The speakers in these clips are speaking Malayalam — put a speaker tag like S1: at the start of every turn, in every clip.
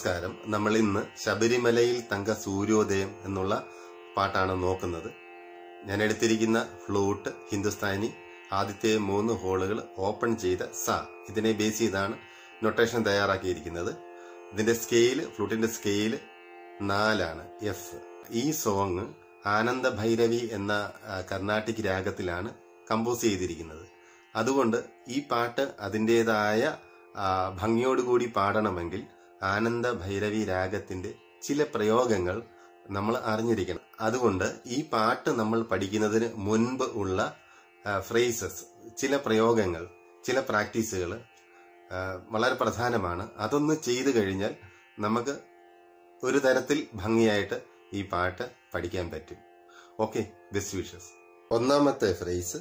S1: നമസ്കാരം. നമ്മൾ ഇന്ന് ശബരിമലയിൽ തങ്ക സൂര്യോദയം എന്നുള്ള പാട്ടാണ് നോക്കുന്നത്. ഞാൻ എടുത്തിരിക്കുന്ന ഫ്ലൂട്ട് ഹിന്ദുസ്ഥാനി ആദ്യത്തെ മൂന്ന് ഹോളുകൾ ഓപ്പൺ ചെയ്ത സ. ഇതിനെ ബേസ് ചെയ്താണ് നൊട്ടേഷൻ തയ്യാറാക്കിയിരിക്കുന്നത്. ഇതിന്റെ സ്കെയിൽ ഫ്ലൂട്ടിന്റെ സ്കെയിൽ നാലാണ് എഫ് ഈ സോങ് ആനന്ദ ഭൈരവി എന്ന കർണാട്ടിക് രാഗത്തിലാണ് കമ്പോസ് ചെയ്തിരിക്കുന്നത്. അതുകൊണ്ട് ഈ പാട്ട് അതിന്റെതായ ഭംഗിയോടുകൂടി പാടണമെങ്കിൽ ആനന്ദ ഭൈരവി രാഗത്തിന്റെ ചില പ്രയോഗങ്ങൾ നമ്മൾ അറിഞ്ഞിരിക്കണം. അതുകൊണ്ട് ഈ പാട്ട് നമ്മൾ പഠിക്കുന്നതിന് മുൻപ് ഉള്ള ഫ്രേസസ് ചില പ്രയോഗങ്ങൾ ചില പ്രാക്ടീസുകൾ വളരെ പ്രധാനമാണ്. അതൊന്ന് ചെയ്തു കഴിഞ്ഞാൽ നമുക്ക് ഒരു തരത്തിൽ ഭംഗിയായിട്ട് ഈ പാട്ട് പഠിക്കാൻ പറ്റും. Okay best wishes. ഒന്നാമത്തെ ഫ്രേസ്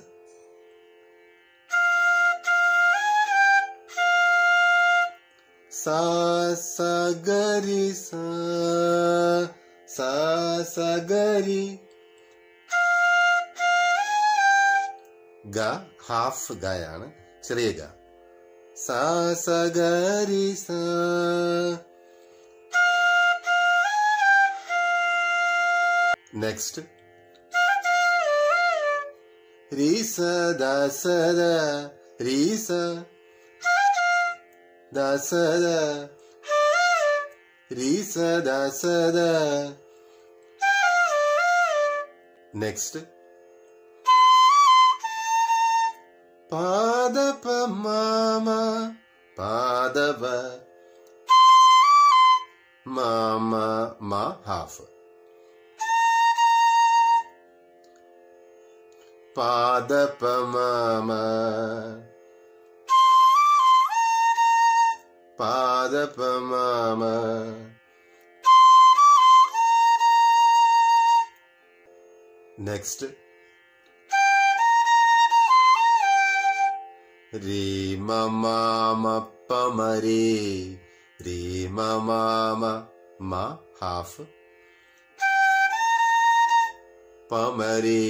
S1: സാ सा ഗരി സാ സാ സ ഗരി ഗ ഹാഫ് ഗയാണ് ചെറിയ ഗ. സാ സ ഗരി സാ നെക്സ്റ്റ് രീസ ദ സ ദ രീ സ ദ സ ദ രീ സ ദ സ ദ നെക്സ്റ്റ് പാദപ മാമ पादपमाम। नेक्स्ट् रीम माम पमरे। मा हाफ। पमरे।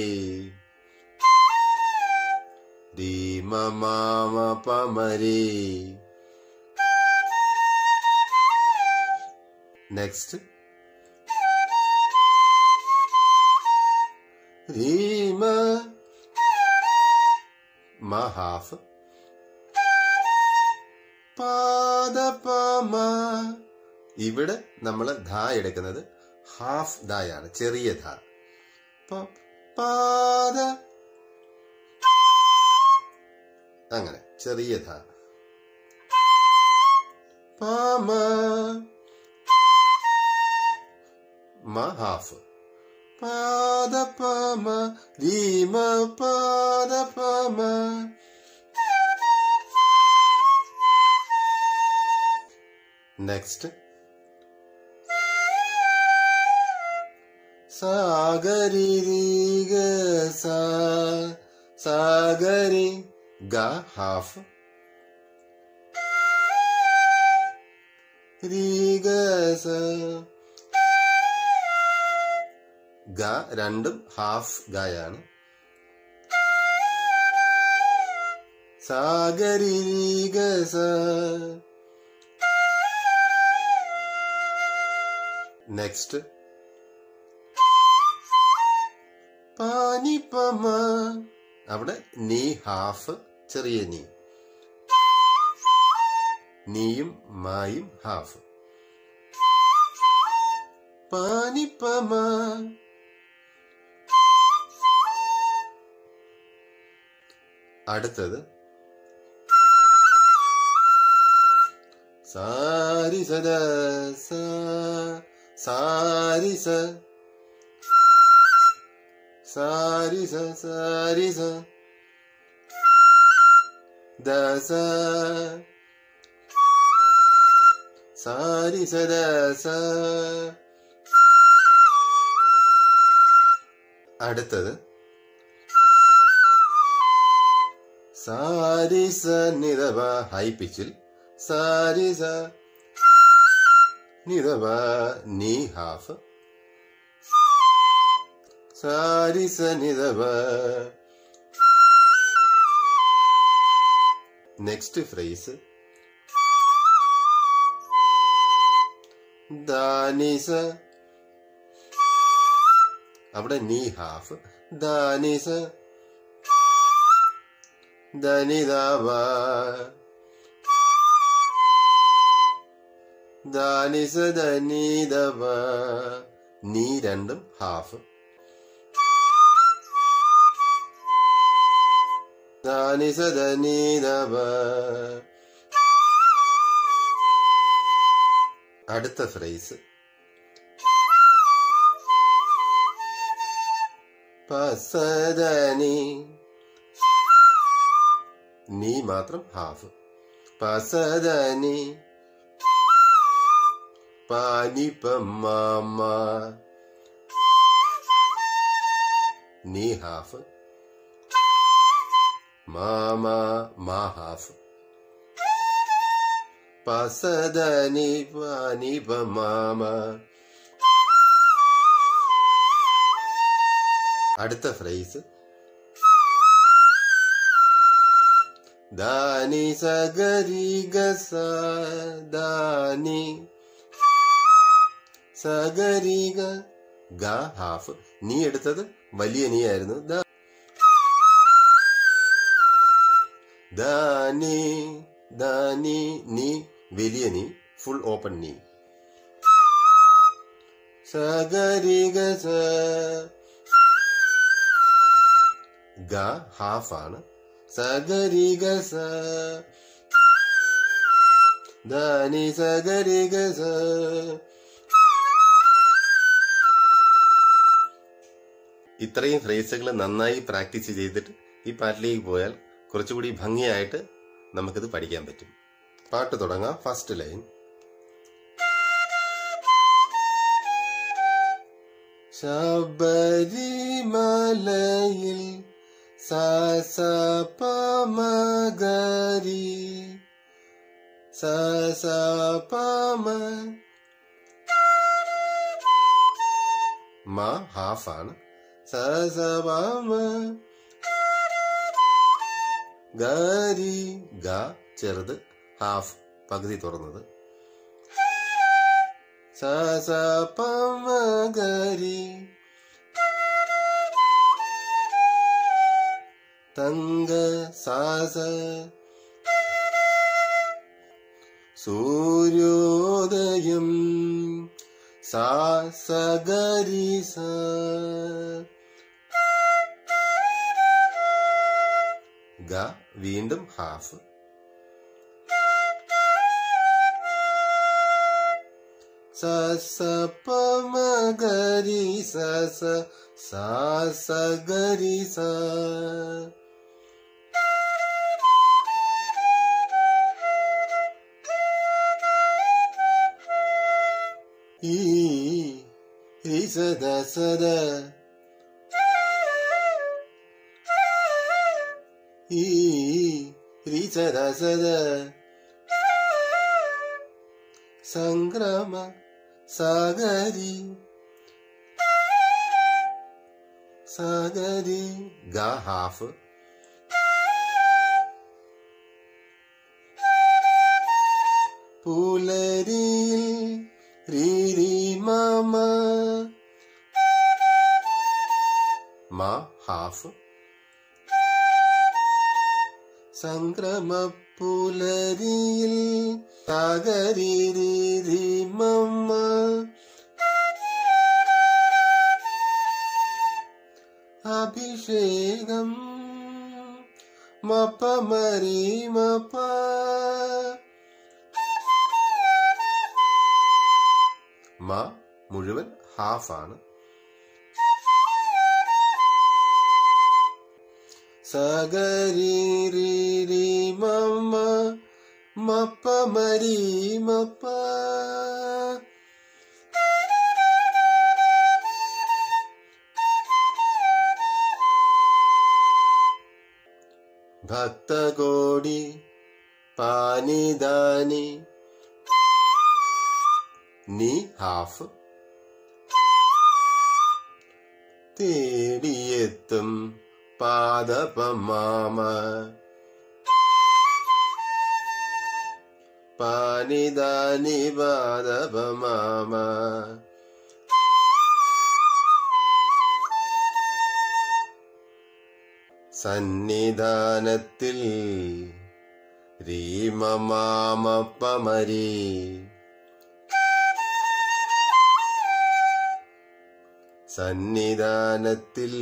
S1: म माम നെക്സ്റ്റ് റീമ മഹാഫ് ഹാഫ് പാദപമ ഇവിടെ നമ്മൾ ധ എടുക്കുന്നത് ഹാഫ് ധായാണ് ചെറിയ ധ. പാദ. അങ്ങനെ ചെറിയ ധ. പാമ. half. Pa da pa ma, li ma pa da pa ma. Next. Sagari ri ga sa, sagari ga half. Ri ga sa. ഗ രണ്ടും ഹാഫ് ഗയാണ്. സാഗരി രീഗ സ. നെക്സ്റ്റ് പാനിപ്പമ അവിടെ നീ ഹാഫ് ചെറിയ നീ. നീയും മായും ഹാഫ്. പാനിപ്പമ അടുത്തത് സാരി സദ സാ സാരി സ സാരി സ സാരി സ ദസ സാരി സ സാരി സ നിറവ ഹൈ പിച്ചിൽ സാരി സ നിറവ നീ ഹാഫ്. സാരി സ നിറവ നെക്സ്റ്റ് ഫ്രേസ് ദാനിസ. അവിടെ നീ ഹാഫ്. ദാനിസ. ധനിതാവ. ദാനിസ ധനിതവ. നീ രണ്ടും ഹാഫ്. ദാനിസ ധനിതവ. അടുത്ത ഫ്രേസ് പസദനി നീ മാത്രം ഹാഫ്. പസദനി പാനിപ്പമ്മ നീ ഹാഫ്. മാമ മാ ഹാഫ്. പസദനി പാനിപ്പമാമ അടുത്ത ഫ്രേസ് ദാനി സഗരി ഗസ ദാനി സഗരി ഗ ഹാഫ്. നീ എടുത്തത് വലിയ നീ ആയിരുന്നു. ദാനി ദാനി നീ വലിയ നീ ഫുൾ ഓപ്പൺ നീ. സഗരി ഗ ഹാഫ് ആണ്. സഗരി ഗസ ധനി സഗരി ഗസ ഇത്രയും ഫ്രേസുകൾ നന്നായി പ്രാക്ടീസ് ചെയ്തിട്ട് ഈ പാട്ടിലേക്ക് പോയാൽ കുറച്ചുകൂടി ഭംഗിയായിട്ട് നമുക്കിത് പഠിക്കാൻ പറ്റും. പാട്ട് തുടങ്ങാം. ഫസ്റ്റ് ലൈൻ ശബരിമലയിൽ സസപമഗരി. സസപമ. മ ഹാഫ് ആണ്. സസപമ. ഗരി ഗ ചെറുത് ഹാഫ് പകുതി തുറന്നത്. സസപമഗരി. തങ്ക സാസ. സൂര്യോദയം സാസഗരി സ ഗ വീണ്ടും ഹാഫ്. സസപമഗരി സസ സാസഗരി സ ഈ ഈ സദ സദ ഈ രി സദ സദ സംക്രമ സാഗരി സാഗരി ഗ ഹാഫ് സംക്രമ പുലരിയിൽ സാഗരി രീരി മമ അഭിഷേകം മപ്പ മരി മപ്പ മ മുഴുവൻ ഹാഫ് സഗരി മമ്മ മപ്പ മരി ഭക്തകോടി പാനിദാനി നീ ഹാഫ്. തേടിയെത്തും പാദപമാമ. പാനിദാനി പാദപമാമ. സന്നിധാനത്തിൽ രീമമാമപ്പമരി. സന്നിധാനത്തിൽ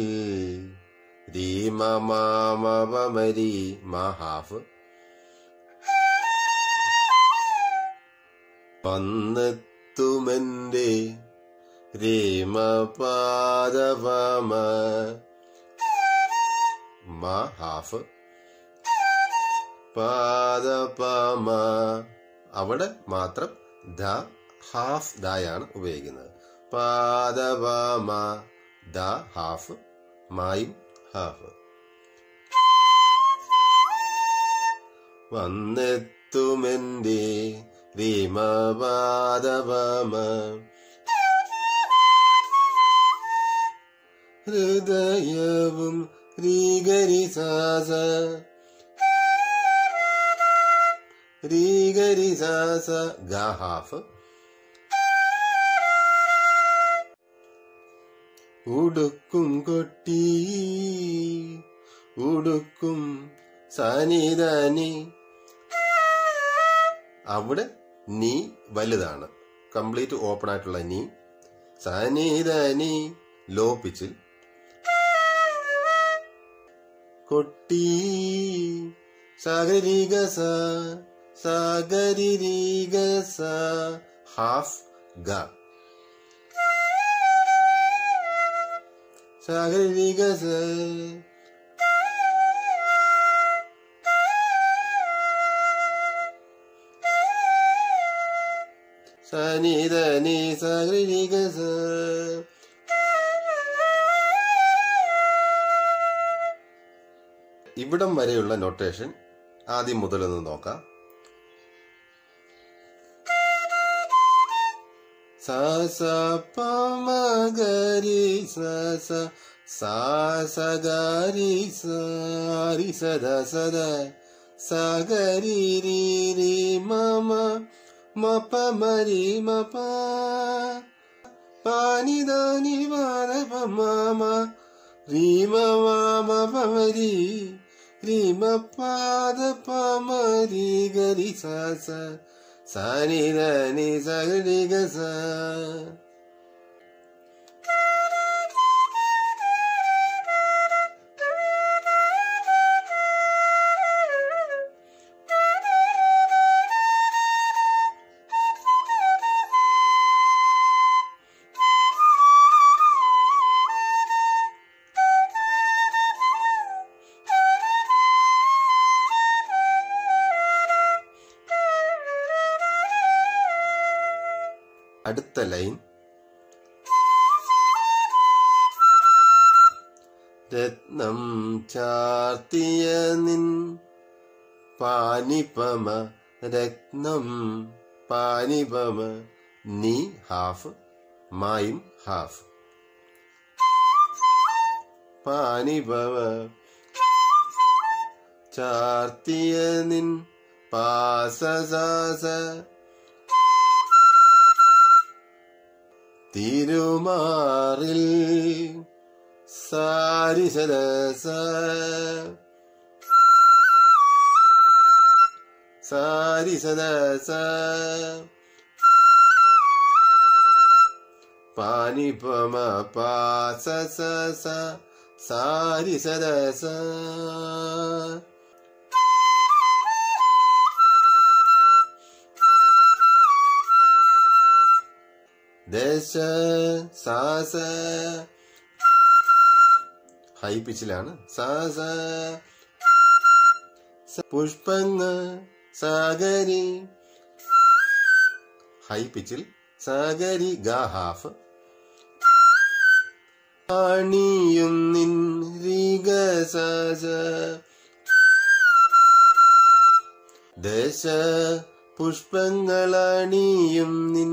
S1: രീമമാമപമരി മഹാഫ് പന്നെത്തുമെന്റെ രീമപാദപമ മഹാഫ് പാദപമ। അവിടെ മാത്രം ദ ഹാഫ് ദായാണ് ഉപയോഗിക്കുന്നത്. പാദപമ ദ ഹാഫ് മായും ഹാഫ് വന്നെത്തുമെന്റെ ഭീമപാദപമ ഹൃദയവും രീകരിസാസ രീകരിസാസ ഗാഹാഫ് ഉടുക്കും കൊട്ടി ഉടുക്കും സനിതനി അവിടെ നീ വലുതാണ്. കംപ്ലീറ്റ് ഓപ്പൺ ആയിട്ടുള്ള നീ. സനിതനി ലോ പിച്ചിൽ. കൊട്ടി സഗരിഗസ സഗരിഗസ ഹാഫ് ഗ. സഗരിഗസ സനിധനി സഗരിഗസ ഇവിടം വരെയുള്ള നൊട്ടേഷൻ ആദ്യം മുതലൊന്ന് നോക്കാം. स पमगरि गरि सस स गरि सारी सदा सद स रि री री मप परि मप पाणि मम वीम वाम पमरि परिम पाद पमरि गरि सा sa ni da ni sa ga sa അടുത്ത ലൈൻ. രത്നം ചാർത്തിയ നിൻ പാനിപമ രത്നം പാനിപമ നീ ഹാഫ് മായും ഹാഫ്. പാനിപമ ചാർത്തിയ നിൻ പാസസാസ തിരുമാറിൽ സാരിസദസ സാരിസദസ പാനിപമ പാസസ സാരിസദസ ദേശ സാസ ഹൈ പിച്ചിലാണ് സാസ പുഷ്പങ്ങ സാഗരി. ഹൈ പിച്ചിൽ സാഗരി ഗ ഹാഫ്. അണിയും നിൻ രീഗസാസ ദേശ പുഷ്പങ്ങളണിയും നിൻ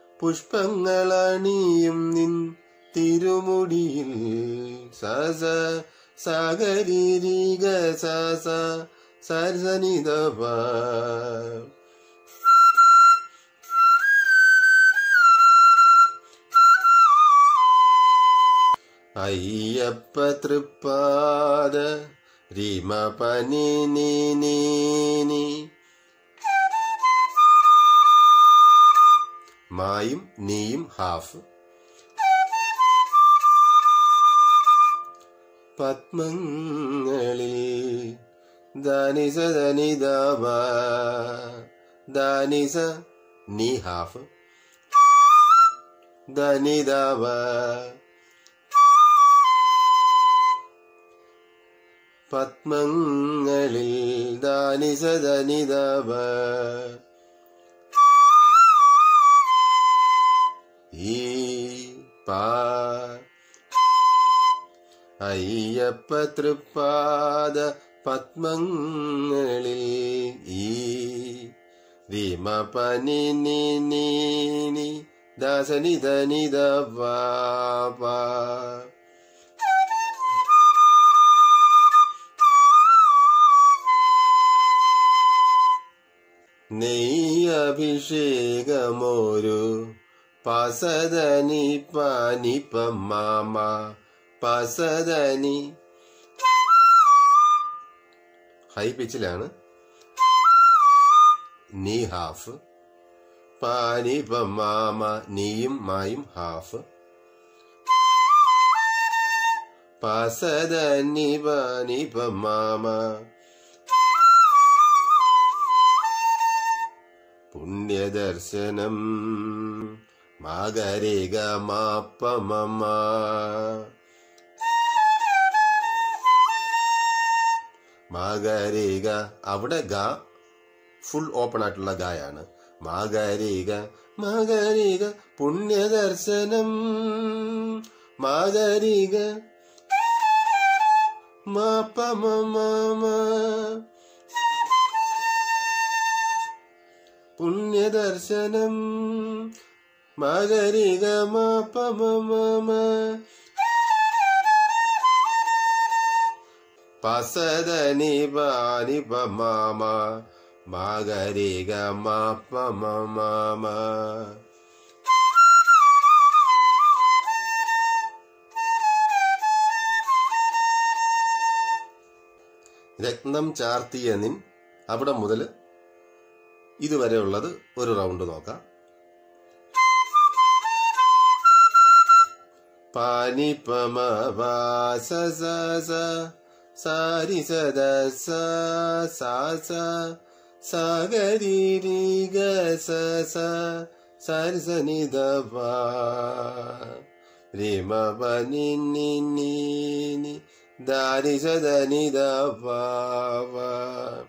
S1: പുഷ്പങ്ങളണിയും നിൻ തിരുമുടിയിൽ. സസ സഗരീരിക സസ സരിസനിതവ അയ്യപ്പ തൃപ്പാദ രീമ പനി നീ. മായും നീയും ഹാഫ്. പത്മങ്ങളിൽ ദാനിസ ദനിദാവ ദാനിസ നീ ഹാഫ്. ദനിതാവ പത്മങ്ങളിൽ ദാനിസ ദനിദാവ അയ്യപ്പ തൃപ്പാദ പത്മങ്ങളിൽ ഈ വിമ പനി നീ നീ നീ ദാസനിധ നിധ വാ വാ നെയ്യഭിഷേകമൊരു പസദനി പാനിപ്പ മാമ പസദനി ഹൈ പിച്ചിലാണ് നീ ഹാഫ് പാനി മാമ നീയും മായും ഹാഫ് പസദനി പാനി മാമ പുണ്യദർശനം മാഗരിക മാപ്പമമ മാഗരിക അവിടെ ഗ ഫുൾ ഓപ്പൺ ആയിട്ടുള്ള ഗായാണ്. മാഗരേഖ മാഗരേഖ പുണ്യദർശനം. മാഗരിക പുണ്യദർശനം പുണ്യദർശനം. മകരിക മാപ്പമമ പസദനി പാനി പമാമ മാഗരിക രത്നം ചാർത്തിയ നിൻ അവിടെ മുതൽ ഇതുവരെ ഉള്ളത് ഒരു റൗണ്ട് നോക്കാം. പാനി പമ सारि सद सागरी ग ससा सर् सनिदपामबनि दारि सदनि द नि द वा वा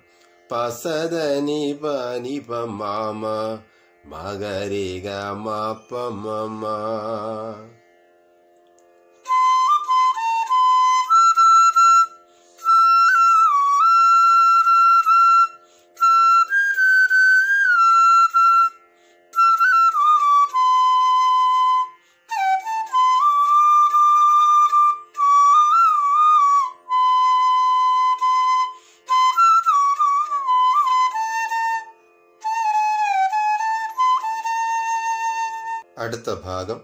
S1: प स द नि प नि प मा म माघरि ग रे ग म मा पा അടുത്ത ഭാഗം.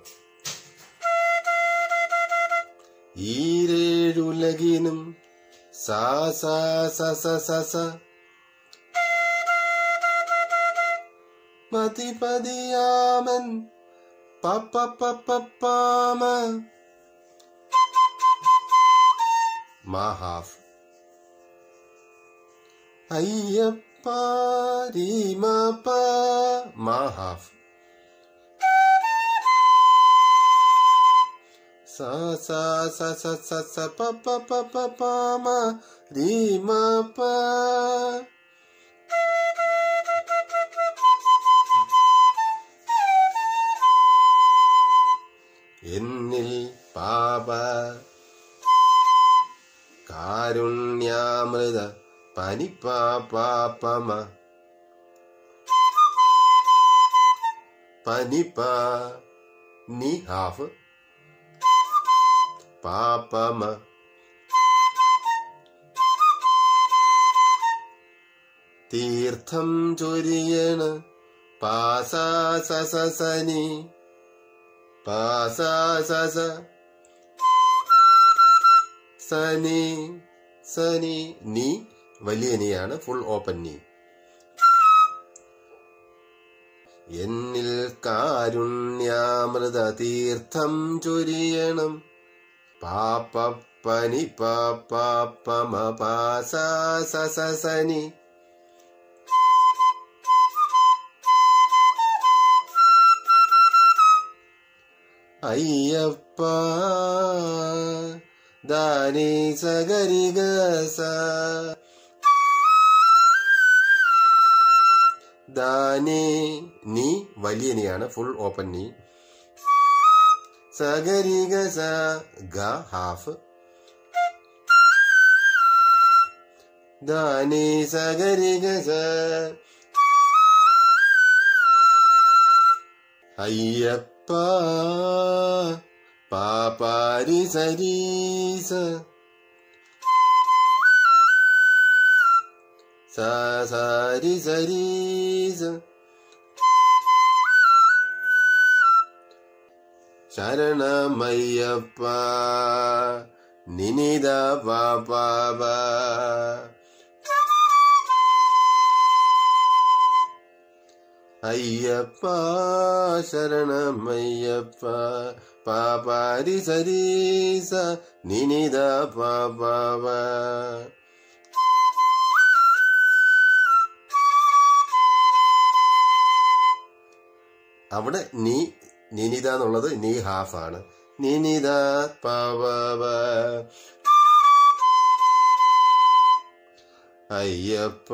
S1: ഈരേഴുലകിനും സാ സാ സ സ സ സ. മതിപതിയാമൻ പപ്പ പപ്പ പാമ. മാഹാഫ് Ayyappa രീമപ്പ മാഹാഫ് sa sa sa sa sa sa pa pa pa pa pa ma ri ma pa എന്നിൽ പാപ കാരുണ്യാമൃത പനിപ്പാപ്പമ പനിപ്പ നീ ഹാഫ് പാപ്പമ. തീർത്ഥം ചൊരിയണ പാസാസസനി. പാസാസസ. സനി. സനി. നീ വലിയ നീയാണ് ഫുൾ ഓപ്പൺ നീ. എന്നിൽ കാരുണ്യാമൃത തീർത്ഥം ചൊരിയണം. പാപ്പപ്പനി പാപ്പമ പാസാസസനി അയ്യപ്പ ദാനി സഗരിഗസ ദാനി നീ വലിയ നീയാണ് ഫുൾ ഓപ്പൺ നീ सगरि ग हाफ दानी सगरि गय्यप्पा सरीस सा सारि शरीष ശരണമയ്യപ്പ നിനിത പാപാബ അയ്യപ്പ ശരണമയ്യപ്പ പാപാരി സരീസ നിനിത പാപാവ അവിടെ നീ നിനിത എന്നുള്ളത് നീ ഹാഫ് ആണ്. നിനിത പവ അയ്യപ്പ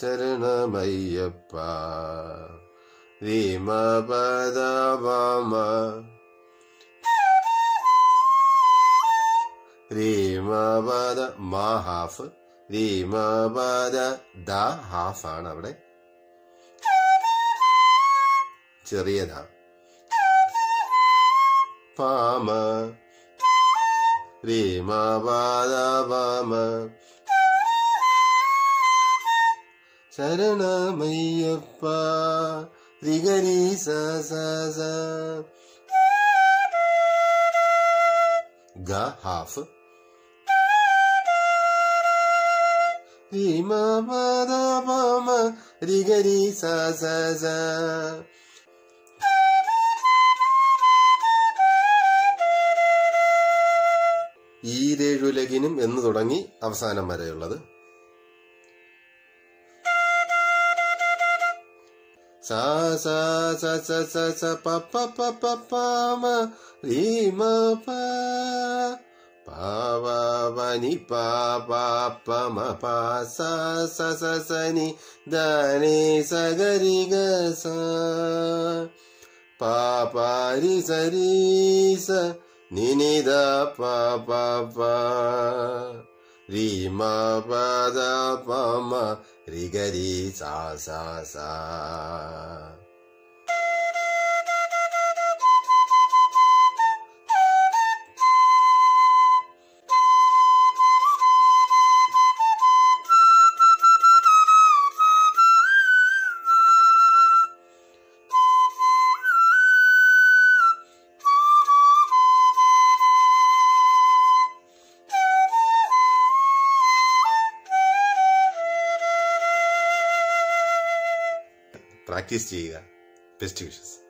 S1: ശരണമയ്യപ്പ. രീമപദവാമ രീമപദ മാ ഹാഫ്. ദ ഹാഫ് ആണ് അവിടെ. ചെറിയതാ. പാമ. രീമപദ പാമ ശരണമയ്യപ്പ. രിഗരി സ സ. സ ഗ ഹാഫ്. രീമ പദ പമ രിഗരി സ. സ സ ഈരേഴുലകിനും എന്ന് തുടങ്ങി അവസാനം വരെയുള്ളത്. സാ സാ സ സ സ സ പ പ പ പ പ മ രീ മ പ പാ വ നി പ പ പ മ പ സ സ സ സ നി ദ നി സ ഗ രി ഗ സ പ പ രി സ രി സ നി നി ദ പ പ പ രി മ പ ദ പ മ രി ഗ രി സ സ